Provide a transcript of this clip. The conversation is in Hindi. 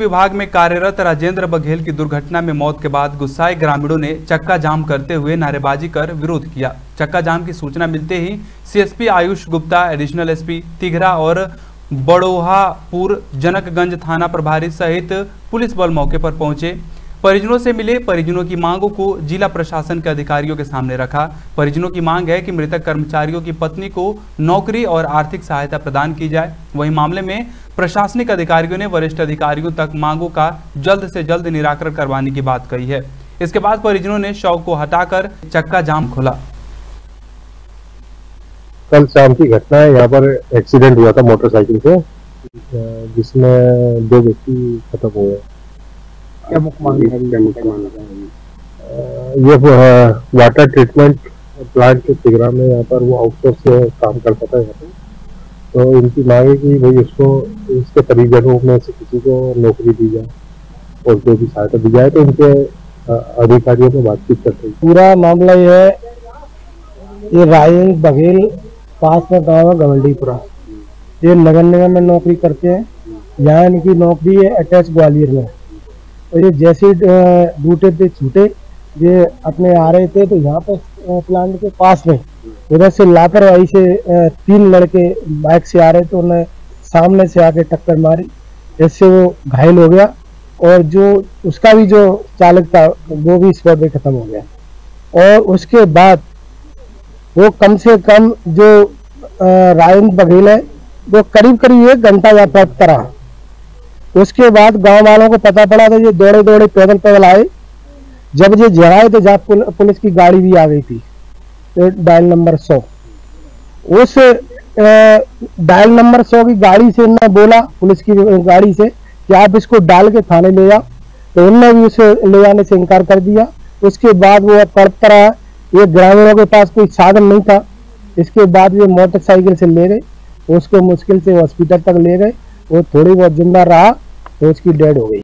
विभाग में कार्यरत राजेंद्र बघेल की दुर्घटना में मौत के बाद गुस्साए ग्रामीणों ने चक्का जाम करते हुए नारेबाजी कर विरोध किया। चक्का जाम की सूचना मिलते ही CSP Ayush Gupta, additional SP Tighra और बड़ोहापुर जनकगंज थाना प्रभारी सहित पुलिस बल मौके पर पहुँचे। परिजनों से मिले, परिजनों की मांगों को जिला प्रशासन के अधिकारियों के सामने रखा। परिजनों की मांग है कि मृतक कर्मचारियों की पत्नी को नौकरी और आर्थिक सहायता प्रदान की जाए। वहीं मामले में प्रशासनिक अधिकारियों ने वरिष्ठ अधिकारियों तक मांगों का जल्द से जल्द निराकरण करवाने की बात कही है। इसके बाद परिजनों ने शव को हटाकर चक्का जाम खोला। कल शाम की घटना है। यहाँ पर एक्सीडेंट हुआ था मोटरसाइकिल से जिसमें दो व्यक्ति खत्म हुए क्या मुख्य मांग है। क्या मुख्य मांग है। ये वाटर ट्रीटमेंट प्लांट के तिगरा में यहाँ पर वो आउटसोर्स से काम करता था यहाँ पे। तो इनकी मांग है कि भाई उसको इसके परिजनों में से किसी को नौकरी दी जाए और जो भी सहायता दी जाए तो उनके अधिकारियों में बातचीत करते हैं। पूरा मामला ये है ये राजेंद्र बघेल पास में गाँव है गवंडीपुरा। ये नगर निगम में नौकरी करते हैं। यहाँ इनकी नौकरी है अटैच ग्वालियर में। और ये जैसे डूटे पे छूटे, ये अपने आ रहे थे तो यहाँ पर प्लांट के पास में, उधर से लापरवाही से तीन लड़के बाइक से आ रहे थे, उन्हें सामने से आके टक्कर मारी, इससे वो घायल हो गया, और जो उसका भी जो चालक था, वो भी इस पर खत्म हो गया। और उसके बाद, वो कम से कम जो रायन बघेल है, वो करीब करीब एक घंटा या पैक करा उसके बाद गाँव वालों को पता पड़ा था ये दौड़े दौड़े पैदल पैदल आए। जब ये जराए तो जहाँ पुलिस की गाड़ी भी आ गई थी डायल नंबर सौ। उस डायल नंबर सौ की गाड़ी से उन्होंने बोला, पुलिस की गाड़ी से, कि आप इसको डाल के थाने ले जाओ। तो उनने भी उसे ले जाने से इनकार कर दिया। उसके बाद वो तड़प रहा ये ग्रामीणों के पास कोई साधन नहीं था। इसके बाद ये मोटरसाइकिल से ले गए। उसको मुश्किल से हॉस्पिटल तक ले गए। वो थोड़ी बहुत ज़िंदा रहा। तो उसकी डेड हो गई।